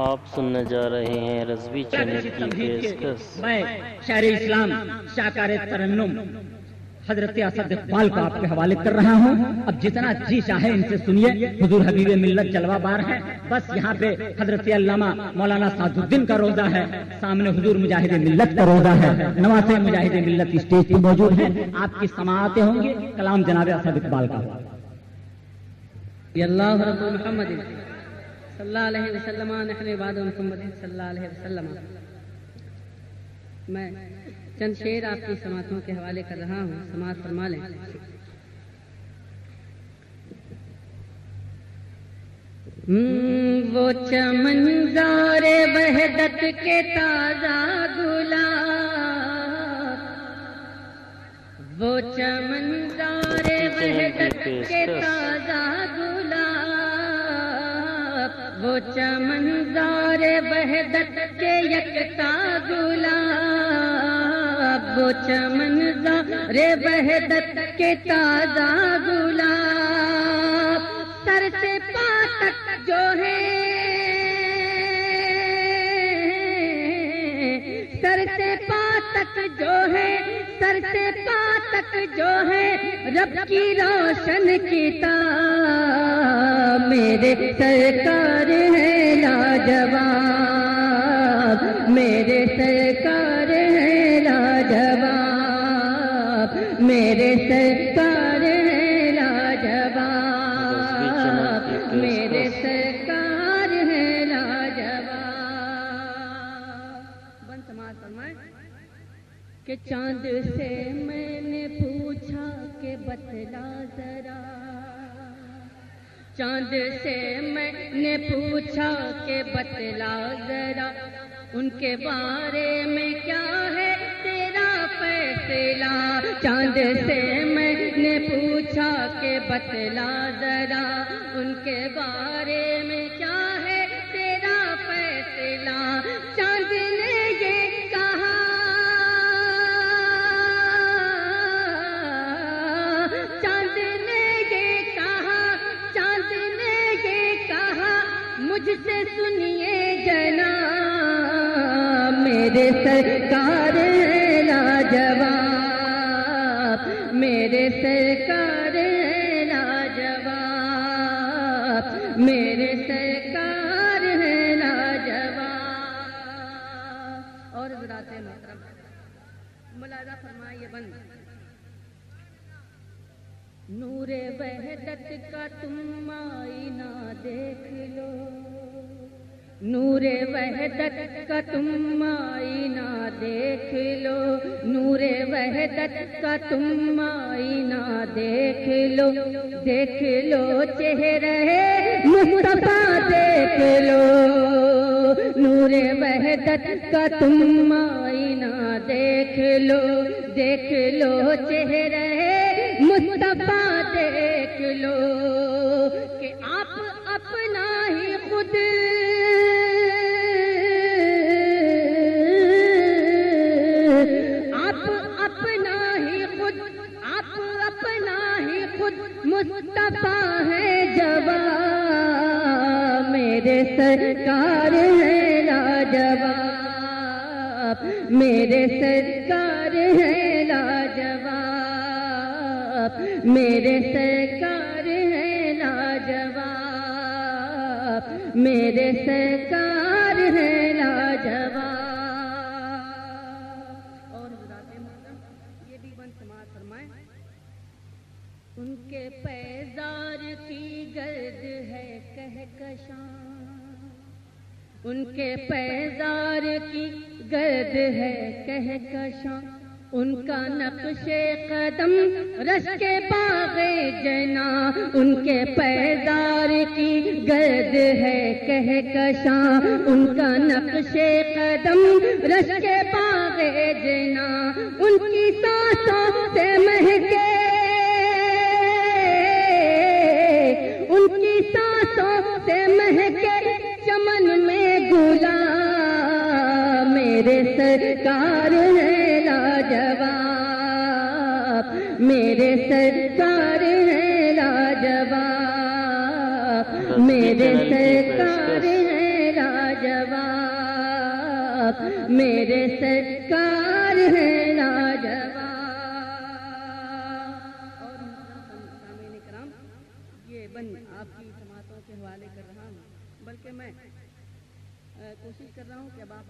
आप सुनने जा रहे हैं रजवी चैनल की पेशकश। मैं शायर इस्लाम शाकार तरन्नुम हज़रत असद इकबाल को आपके हवाले कर रहा हूँ। अब जितना जी चाहे इनसे सुनिए। हुजूर हबीब मिल्लत जलवा बार है। बस यहाँ पे हज़रत अल्लामा मौलाना साजुद्दीन का रोजा है। सामने हुजूर मुजाहिद मिल्लत का रोजा है। नवासे मुजाहिद मिल्लत स्टेज पे मौजूद है। आपकी समाते होंगे। कलाम जनाब असद इकबाल का। अल्लाह रब्बुल मुहम्मद। सल्लल्लाहु अलैहि वसल्लम नहनु इबादु मुहम्मद सल्लल्लाहु अलैहि वसल्लम। मैं चंद शेर आपकी समातों के हवाले कर रहा हूँ समात फरमा लें। हम्म, वो चमनजारे बहदत के ताज़ा गुलाब। वो चमनजारे वहदत के ताज़ा चमनजारे वहदत के यकता गुलाब। के ताज़ा गुलाब। सर से पातक जो है सर से पातक जो है सर से पातक जो है रब की रोशन किताब मेरे सरकार लाजवाब मेरे सरकार है लाजवाब मेरे सरकार है लाजवाब मेरे सरकार है लाजवाब बन समाज फरमाए। कि चाँद से मैंने पूछा, के बतला जरा। चाँद से मैंने पूछा के बतला जरा, उनके बारे में क्या है तेरा फैसला? चाँद से मैंने पूछा के बतला जरा, उनके बारे में क्या मुझसे सुनिए जना मेरे सरकार है लाजवाब, मेरे सरकार है लाजवाब, मेरे सरकार है लाजवाब। और हजरात मोहतरम, मुलाजा फरमाइए, बंद। नूरे वहदत का तुम आईना देख लो। नूरे वहदत का तुम आईना देख लो। नूरे वहदत का तुम आईना देख लो। देख लो चेहरे मुस्तफ़ा देख लो। नूरे वहदत का तुम आईना देख लो। देख लो चेहरे मुस्तफ़ा है जवाब। मेरे सरकार है लाजवाब। मेरे सरकार है लाजवाब। मेरे सरकार है लाजवाब। मेरे सरकार है लाजवाब। उनके पैजार की गर्द है कहकशां। उनके पैजार की गर्द है कहकशां। उनका नक्शे कदम रस के बागे जना। उनके पैदार की गर्द है कहकशां। उनका नक्शे कदम रस के बागे जना। उनकी सांसों से महके सरकार है लाजवाब। मेरे सरकार है लाजवाब। मेरे सरकार है लाजवाब। मेरे सरकार है लाजवाब। और ये बन आपकी समातों के हवाले कर रहा हूँ बल्कि मैं कोशिश कर रहा हूँ कि अब आप